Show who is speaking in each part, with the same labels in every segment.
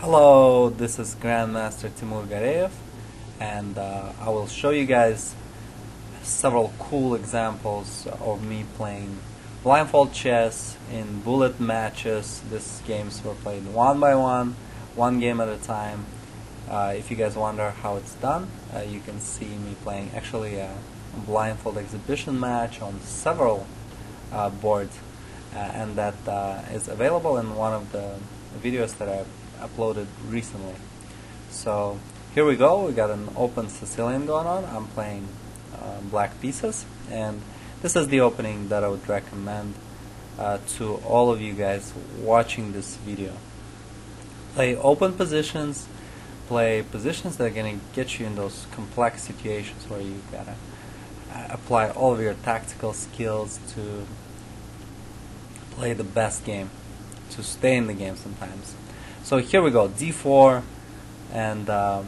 Speaker 1: Hello, this is Grandmaster Timur Gareev, and uh, I will show you guys several cool examples of me playing blindfold chess in bullet matches. These games were played one by one, one game at a time. Uh, if you guys wonder how it's done, uh, you can see me playing actually a blindfold exhibition match on several uh, boards, uh, and that uh, is available in one of the videos that I've uploaded recently. So here we go. We got an open Sicilian going on. I'm playing uh, black pieces, and this is the opening that I would recommend uh, to all of you guys watching this video. Play open positions. Play positions that are going to get you in those complex situations where you gotta uh, apply all of your tactical skills to play the best game, to stay in the game sometimes. So here we go, d4, and um,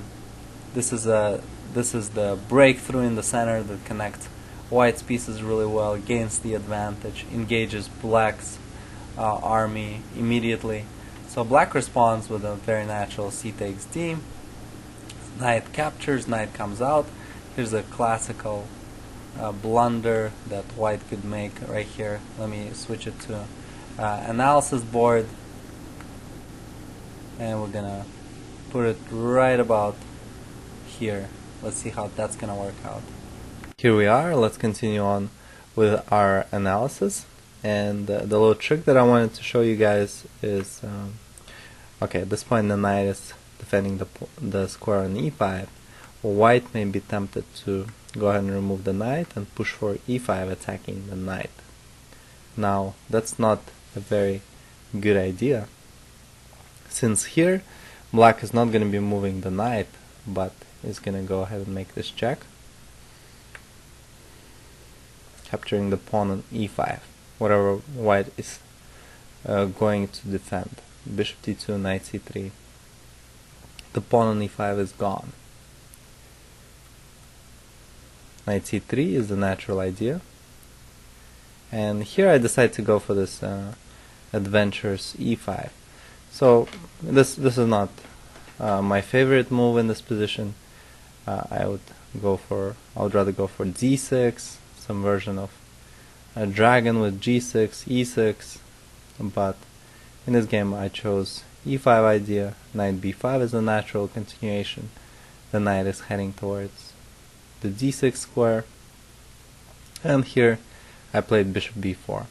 Speaker 1: this is a this is the breakthrough in the center that connects white's pieces really well, gains the advantage, engages black's uh, army immediately. So black responds with a very natural c takes d. Knight captures, knight comes out. Here's a classical uh, blunder that white could make right here. Let me switch it to uh, analysis board and we're gonna put it right about here. Let's see how that's gonna work out. Here we are. Let's continue on with our analysis. And uh, the little trick that I wanted to show you guys is um, okay at this point the knight is defending the, the square on e5 white may be tempted to go ahead and remove the knight and push for e5 attacking the knight. Now that's not a very good idea since here black is not going to be moving the knight but is going to go ahead and make this check. Capturing the pawn on e5 whatever white is uh, going to defend. Bishop d2 knight c3 the pawn on e5 is gone. Knight c3 is the natural idea. And here I decide to go for this uh, adventurous e5 so this this is not uh, my favorite move in this position. Uh, I would go for I would rather go for d6, some version of a dragon with g6, e6, but in this game I chose e5 idea. Knight b5 is a natural continuation. The knight is heading towards the d6 square, and here I played bishop b4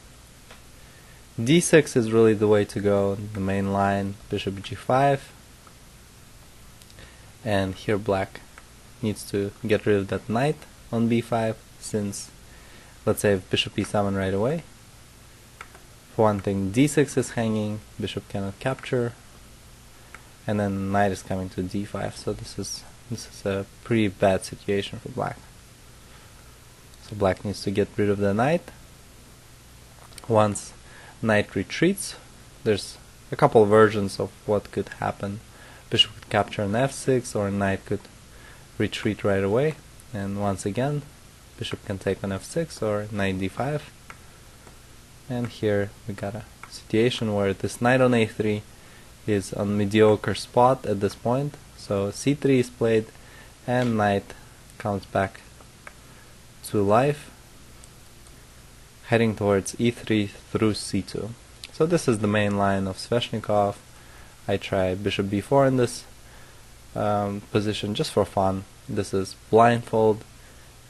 Speaker 1: d6 is really the way to go, the main line, bishop g5. And here black needs to get rid of that knight on b5 since, let's say, bishop e7 right away. For one thing, d6 is hanging, bishop cannot capture, and then knight is coming to d5. So this is this is a pretty bad situation for black. So black needs to get rid of the knight. Once knight retreats. There's a couple versions of what could happen. Bishop could capture an f6 or knight could retreat right away. And once again, bishop can take on f6 or knight d5. And here we got a situation where this knight on a3 is on mediocre spot at this point. So c3 is played and knight comes back to life heading towards e3 through c2. So this is the main line of Sveshnikov. I try bishop b4 in this um, position just for fun. This is blindfold,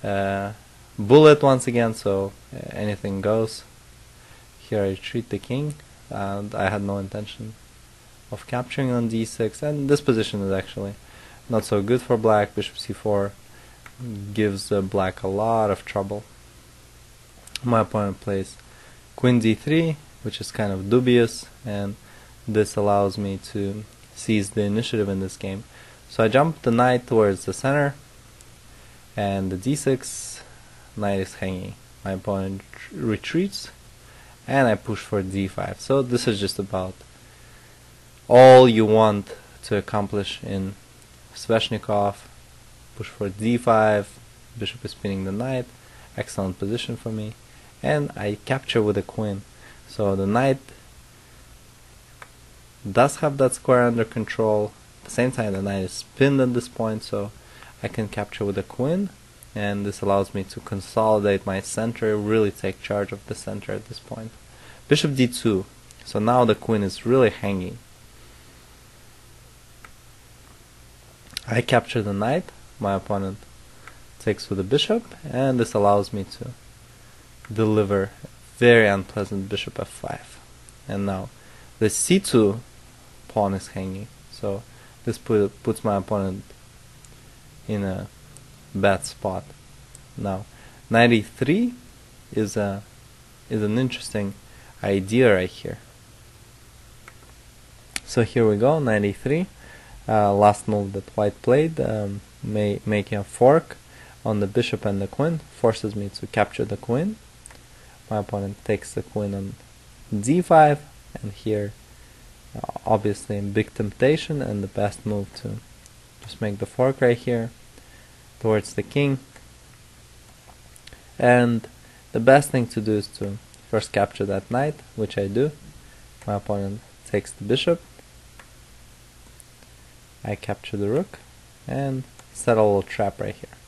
Speaker 1: uh, bullet once again, so uh, anything goes. Here I treat the king, and I had no intention of capturing on d6, and this position is actually not so good for black. Bishop c4 gives uh, black a lot of trouble my opponent plays queen d3 which is kind of dubious and this allows me to seize the initiative in this game. So I jump the knight towards the center and the d6 knight is hanging. My opponent retreats and I push for d5 so this is just about all you want to accomplish in Sveshnikov. Push for d5 bishop is spinning the knight excellent position for me and I capture with a queen so the knight does have that square under control. At the same time, the knight is pinned at this point, so I can capture with a queen, and this allows me to consolidate my center, really take charge of the center at this point. Bishop d2, so now the queen is really hanging. I capture the knight, my opponent takes with the bishop, and this allows me to deliver very unpleasant bishop f5. And now the c2 pawn is hanging, so this put, puts my opponent in a bad spot. Now, knight e3 is a is an interesting idea right here. So here we go, knight e3. Uh, last move that white played, um, may, making a fork on the bishop and the queen, forces me to capture the queen. My opponent takes the queen on d5, and here, uh, obviously, big temptation and the best move to just make the fork right here towards the king. And the best thing to do is to first capture that knight, which I do. My opponent takes the bishop. I capture the rook and set a little trap right here.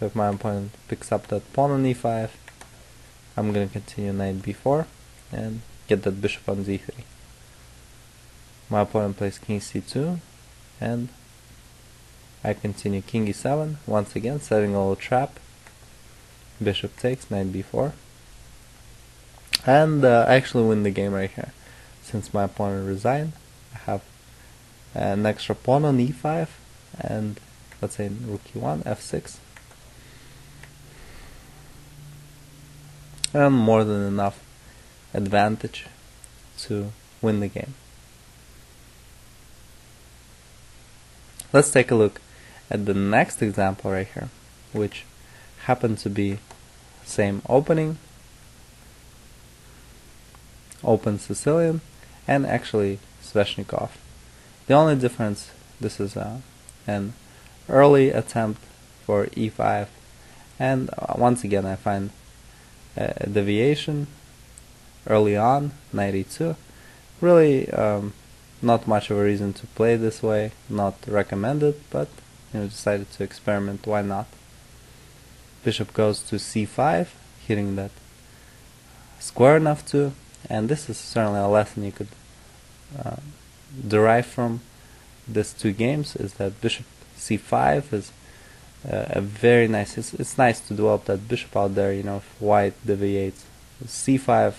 Speaker 1: So if my opponent picks up that pawn on e5, I'm going to continue knight b4 and get that bishop on d3. My opponent plays king c2 and I continue king e7, once again setting a little trap. Bishop takes, knight b4. And uh, I actually win the game right here. Since my opponent resigned, I have an extra pawn on e5 and let's say rook e1, f6. And more than enough advantage to win the game. Let's take a look at the next example right here, which happened to be same opening, open Sicilian, and actually Sveshnikov. The only difference, this is uh, an early attempt for e5, and uh, once again I find a deviation early on, knight e2. Really um, not much of a reason to play this way, not recommended, but you know, decided to experiment, why not? Bishop goes to c5, hitting that square enough to, and this is certainly a lesson you could uh, derive from these two games, is that bishop c5 is uh, a very nice, it's, it's nice to develop that bishop out there, you know, white deviates. c5,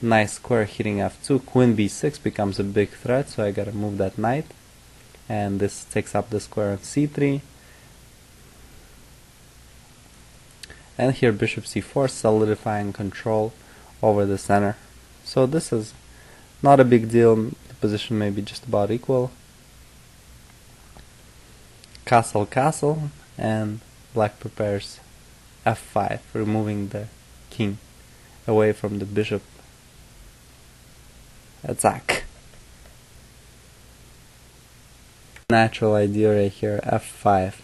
Speaker 1: nice square hitting f2, queen b6 becomes a big threat, so I gotta move that knight. And this takes up the square on c3 and here bishop c4 solidifying control over the center. So this is not a big deal. The position may be just about equal. Castle castle and black prepares f5 removing the king away from the bishop. Attack. Natural idea right here, f5,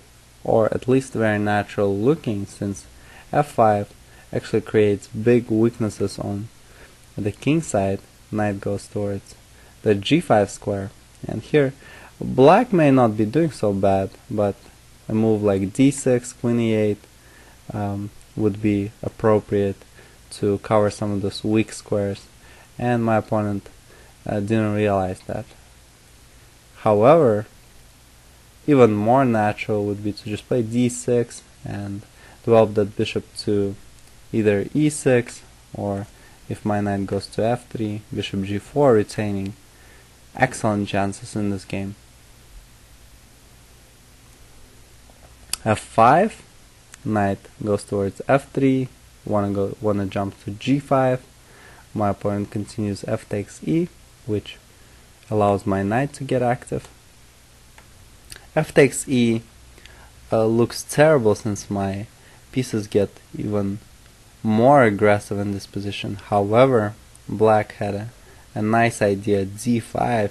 Speaker 1: or at least very natural looking since f5 actually creates big weaknesses on the king side, knight goes towards the g5 square, and here black may not be doing so bad, but a move like d6, queen e8 um, would be appropriate to cover some of those weak squares, and my opponent uh, didn't realize that. However, even more natural would be to just play d6 and develop that bishop to either e6 or if my knight goes to f3, bishop g4 retaining excellent chances in this game. F5, knight goes towards f3, wanna go wanna jump to g5. My opponent continues f takes e, which allows my knight to get active f takes e uh, looks terrible since my pieces get even more aggressive in this position. However, black had a, a nice idea d5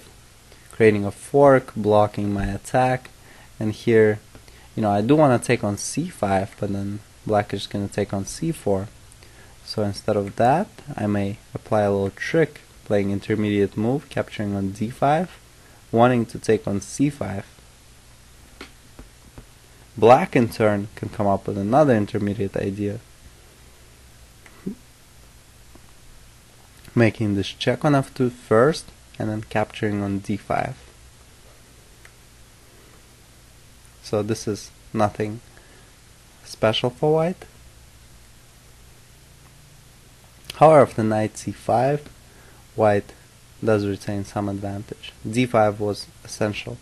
Speaker 1: creating a fork blocking my attack and here you know I do want to take on c5 but then black is going to take on c4 so instead of that I may apply a little trick playing intermediate move, capturing on d5, wanting to take on c5. Black in turn can come up with another intermediate idea, making this check on f2 first and then capturing on d5. So this is nothing special for white. However, if the knight c5, white does retain some advantage. d5 was essential.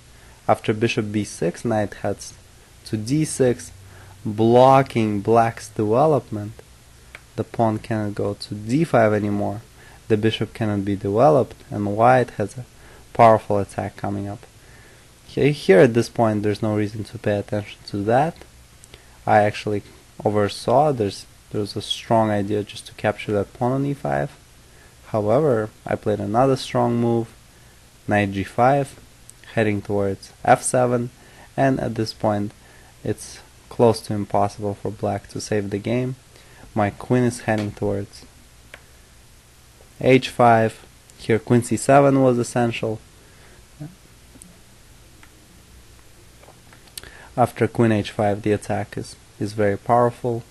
Speaker 1: After bishop b6, knight heads to d6, blocking black's development. The pawn cannot go to d5 anymore. The bishop cannot be developed, and white has a powerful attack coming up. Here at this point, there's no reason to pay attention to that. I actually oversaw there's there's a strong idea just to capture that pawn on e5. However, I played another strong move, knight g5, heading towards f7, and at this point it's close to impossible for black to save the game. My queen is heading towards h5. Here queen c7 was essential. After queen h5 the attack is, is very powerful.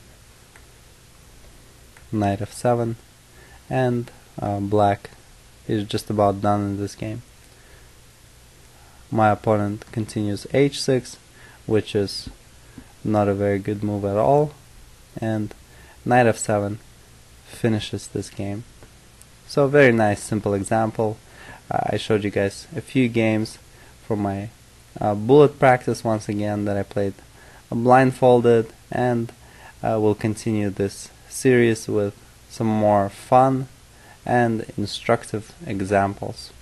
Speaker 1: Knight f7 and uh, black is just about done in this game. My opponent continues h6 which is not a very good move at all and knight f7 finishes this game so very nice simple example uh, I showed you guys a few games from my uh, bullet practice once again that I played blindfolded and uh, we'll continue this series with some more fun and instructive examples